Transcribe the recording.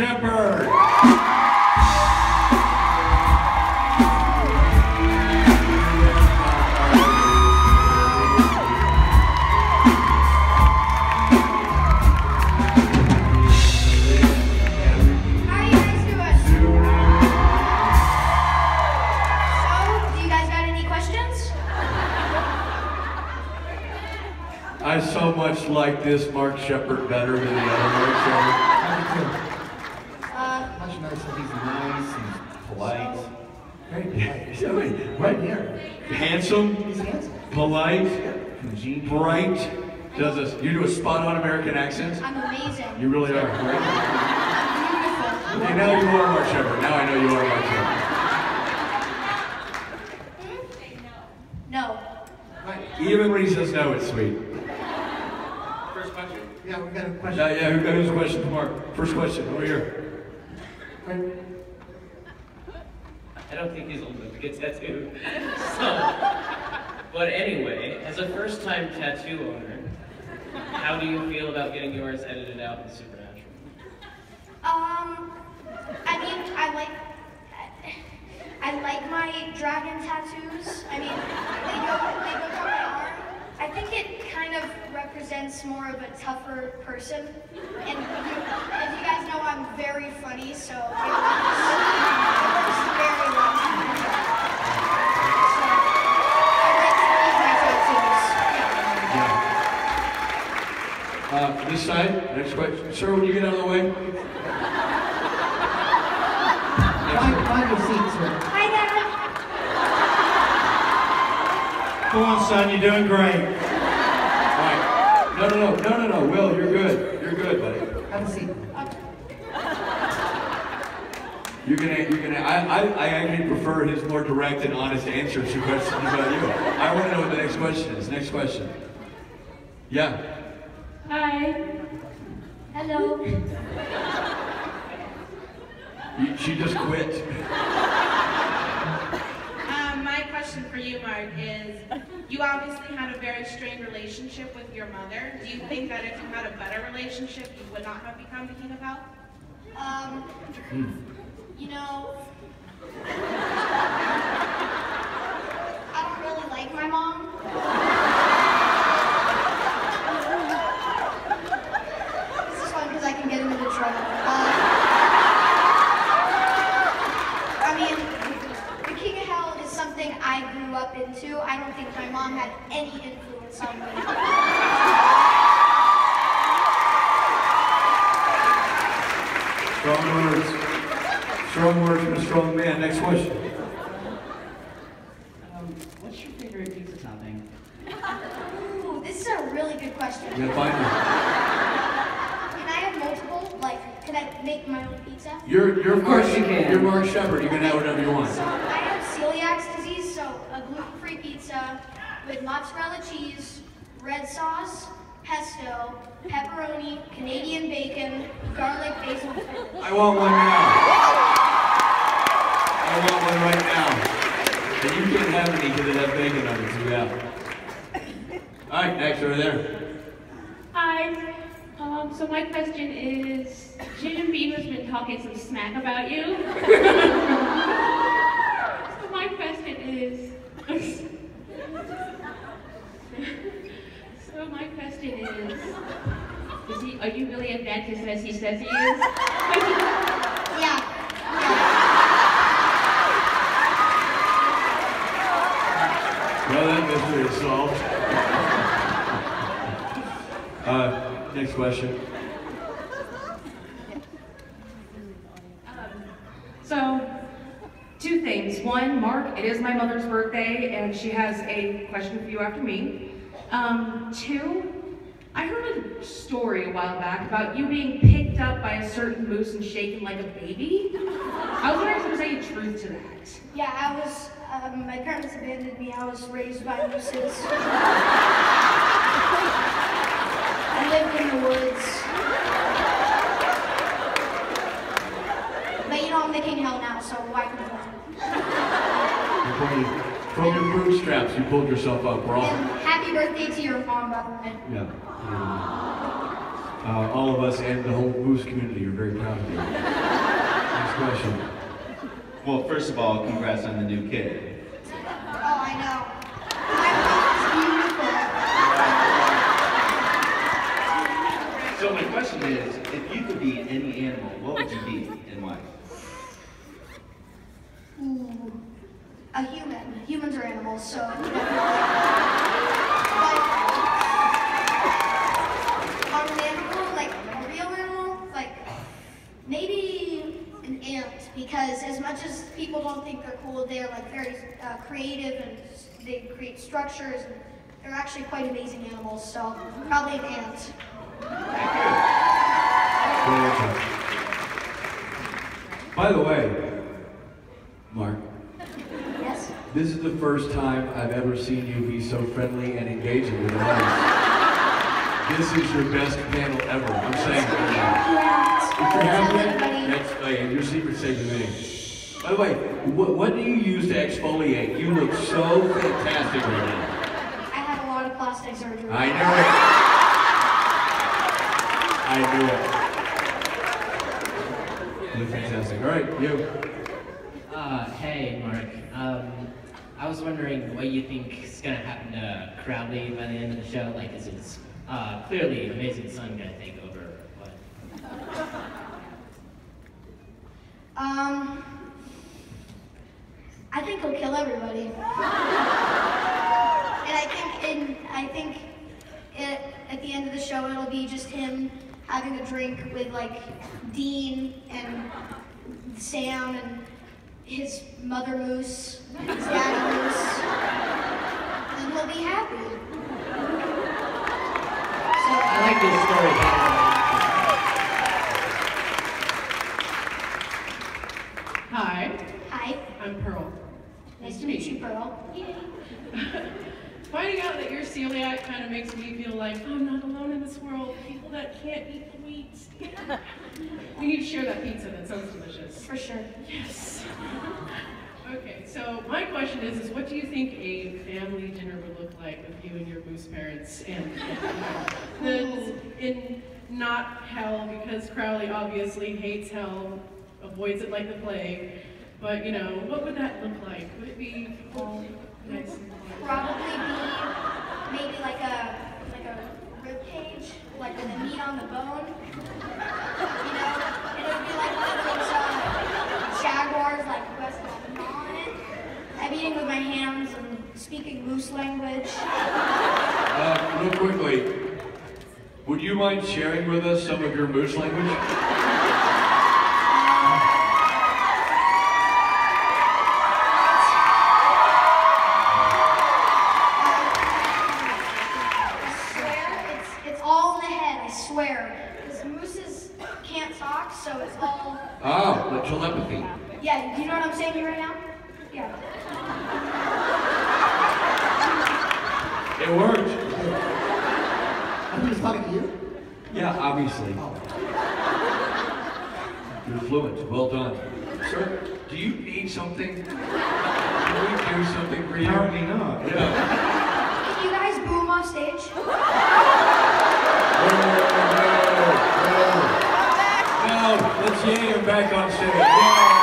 Sheppard. How are you guys doing? So, do you guys got any questions? I so much like this Mark Sheppard better than the other Mark Sheppard. Uh, Much nicer. He's nice. He's polite. Very polite. I mean, Right here. Handsome, He's handsome. polite, Congenial. bright. Does this? You do a spot-on American accent. I'm amazing. You really are. I'm beautiful. Okay, now you are Mark Sheppard. Now I know you are Mark Sheppard. No. Right. Even when he says no, it's sweet. First question. Yeah, we got a question. Yeah, yeah. Who got a question for Mark? First question over here. Right. I don't think he's old enough to get tattooed. So, but anyway, as a first-time tattoo owner, how do you feel about getting yours edited out in Supernatural? Um, I mean, I like, I like my dragon tattoos. I mean, they go, they go down my arm. I think it kind of represents more of a tougher person. And you, as you guys know, I'm very funny, so it works very well. Uh, this side. Next question. Sir, would you get out of the way? Find, find your seat, sir. Hi, Dad. Go on, son, you're doing great. All right. No, no, no, no, no, no. Will, you're good. You're good, buddy. Have a seat. You're gonna, you're gonna. I, I, I actually prefer his more direct and honest answers to questions about you. I want to know what the next question is. Next question. Yeah. Hi. Hello. You, she just quit. Um, my question for you, Mark, is you obviously had a very strained relationship with your mother. Do you think that if you had a better relationship, you would not have become the king of hell? Um, you know, I don't really like my mom. This is fun because I can get him into trouble. Uh, I mean, the King of Hell is something I grew up into. I don't think my mom had any influence on me. Strong words. Strong words from a strong man. Next question. Um, what's your favorite pizza topping? Ooh, this is a really good question. You gotta find me. Can I have multiple? Like, can I make my own pizza? You're, you're Of course Mark, you can. You're Mark Sheppard. You can have whatever you want. So I have celiac disease, so a gluten-free pizza with mozzarella cheese, red sauce, pesto, pepperoni, Canadian bacon, garlic, basil. I want one now. I want one right now. And you can't have any because it has bacon on it, so yeah. All right, next over there. Hi. Um, so my question is, Jim Beaver's been talking some smack about you. so my question is, so my question is, is he, are you really as Adventist as he says he is? Yeah. Uh, next question. So, two things. One, Mark, it is my mother's birthday, and she has a question for you after me. Um, two, story a while back about you being picked up by a certain moose and shaken like a baby. I was wondering if there was any truth to that. Yeah, I was, um, my parents abandoned me. I was raised by mooses. I lived in the woods. But you know, I'm the king hell now, so why complain? You pulled- From your bootstraps, you pulled yourself up, bro. And happy birthday to your mom, by the way. Yeah. Uh, all of us and the whole Moose community are very proud of you. Next question. Well, first of all, congrats on the new kid. Oh, I know. My So my question is, if you could be any animal, what would you be and why? Ooh, a human. Humans are animals, so. But on an animal, like a real animal, like maybe an ant, because as much as people don't think they're cool, they're like very uh, creative and they create structures. And they're actually quite amazing animals, so probably an ant. By the way, Mark, Yes? this is the first time I've ever seen you be so friendly and engaging with an audience. This is your best panel ever. I'm saying. If you're Tell happy, everybody. that's, hey, your secret's safe with me. By the way, what, what do you use to exfoliate? You look so fantastic right now. I had a lot of plastic surgery. I knew it. I knew it. You look fantastic. All right, you. Uh, hey, Mark. Um, I was wondering what you think is gonna happen to Crowley by the end of the show. Like, is his uh, clearly amazing son gonna take over? What? Um, I think he'll kill everybody. and I think, in, I think it, at the end of the show, it'll be just him having a drink with like Dean and Sam and his mother moose, his daddy moose, and he'll be happy. Like this story. Hi, Hi, I'm Pearl. nice to meet you, Pearl. Finding out that you're celiac kind of makes me feel like I'm not alone in this world. People that can't eat wheat. we need to share that pizza. That sounds delicious. For sure. Yes. Okay, so my question is, is what do you think a family dinner would look like with you and your moose parents and, and the, in not hell because Crowley obviously hates hell, avoids it like the plague. But you know, what would that look like? Would it be all nice and? Probably be maybe like a like a rib cage, like with the meat on the bone. You know, and it would be like one of those uh, jaguars, like West on it. I'm eating with my hands and language. Uh, real quickly, would you mind sharing with us some of your moose language? I swear, it's it's all in the head. I swear, because mooses can't talk, so it's all. Oh, telepathy. Yeah, do you know what I'm saying here right now? Yeah. It worked. I'm just talking to you. Yeah, obviously. Oh. You're fluent. Well done. Sir, do you need something? Can we do something for you? Apparently not. Yeah. Can you guys boom off stage? No, no, no, no. no. let's yay him back on stage. Yay.